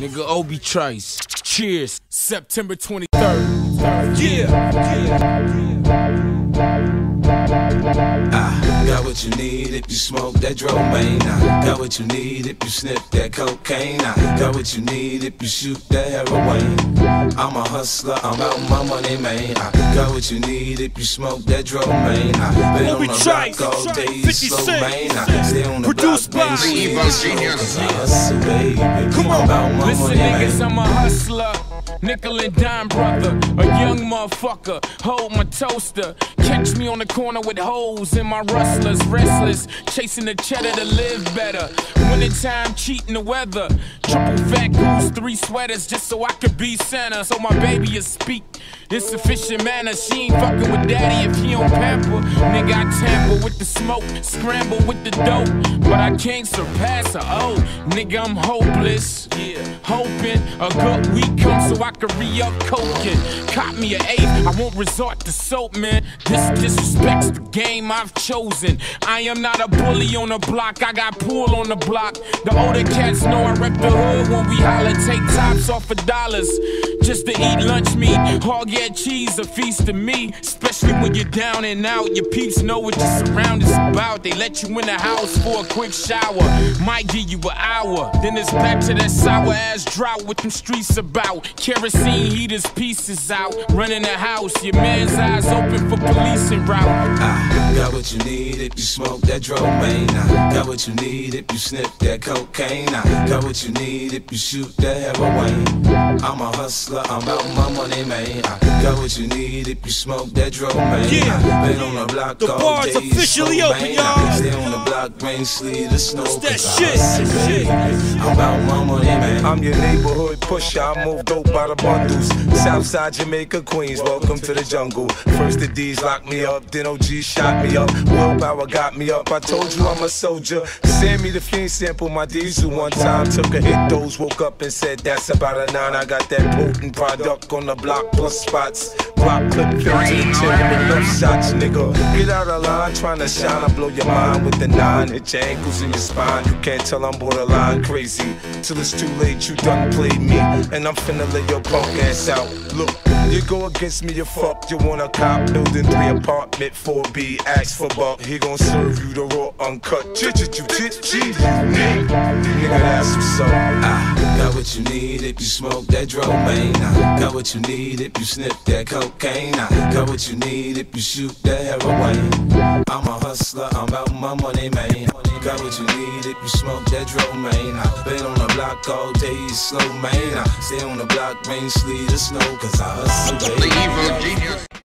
Nigga Obie Trice. Cheers. September 23rd. Yeah. I got what you need if you smoke that Dromain. I ah, got what you need if you sniff that cocaine. I got what you need if you shoot that heroin. I'm a hustler, I'm out my money, man. I got what you need if you smoke that Dromain. I been on the block all day, slow man. I stay on the Produced block, by man. Slow, Genius. hustle, baby. Come on. About my Listen, money, niggas, man. I'm a hustler. Nickel and dime brother, a young motherfucker. Hold my toaster. Catch me on the corner with holes in my rustlers, restless. Chasing the cheddar to live better. Winter time, cheating the weather. Triple fat goose, three sweaters just so I could be Santa. So my baby will speak insufficient manner. She ain't fucking with daddy if he don't pamper. Nigga, I tamper with the smoke, scramble with the dope. But I can't surpass her. Oh, nigga, I'm hopeless. Yeah, hoping a good week comes so I re up coking. Caught me an eight, I won't resort to soap, man. This disrespects the game I've chosen. I am not a bully on the block, I got pool on the block. The older cats know I rep the hood when we holler, take tops off for dollars. Just to eat lunch meat, hog yeah cheese, a feast to me. Especially when you're down and out, your peeps know what your surroundings about. They let you in the house for a quick shower, might give you an hour. Then it's back to that sour ass drought with them streets about. Kerosene heaters, pieces out, running the house. Your man's eyes open for policing route. I got what you need if you smoke that Dromain. I got what you need if you sniff that cocaine. I got what you need if you shoot that heroin. I'm a hustler, I'm out my money, man. I got what you need if you smoke that Dromain. Yeah. I been on the block The all bar's day, officially slow, open, y'all. Stay on the block, rain, sleet, or snow. It's that 'cause I shit, hustle, that shit. I'm out my money, man. I'm your neighborhood pusher. I move dope the bundles. Southside Jamaica, Queens. Welcome to the jungle. First the D's locked me up, then OG shot me up. Willpower got me up. I told you I'm a soldier. Send me the Fiend sample, my diesel one time. Took a hit, those woke up and said that's about a nine. I got that potent product on the block plus spots. The with shots, nigga. Get out of line, trying to shine. I blow your mind with the nine. Hit your ankles and your spine. You can't tell I'm borderline crazy. Till it's too late, you done played me. And I'm finna lay your punk ass out. Look, you go against me, you fuck. You want a cop building three apartment 4B. Ask for buck. He gon' serve you the raw uncut. Chit chit chit nigga. That's. I got what you need if you smoke that Dromain. I got what you need if you sniff that cocaine. I got what you need if you shoot that heroin. I'm a hustler, I'm out my money, man. Got what you need if you smoke that Dromain. I been on the block all day, slow man. I stay on the block, rain, sleet, or snow, cause I hustle, baby.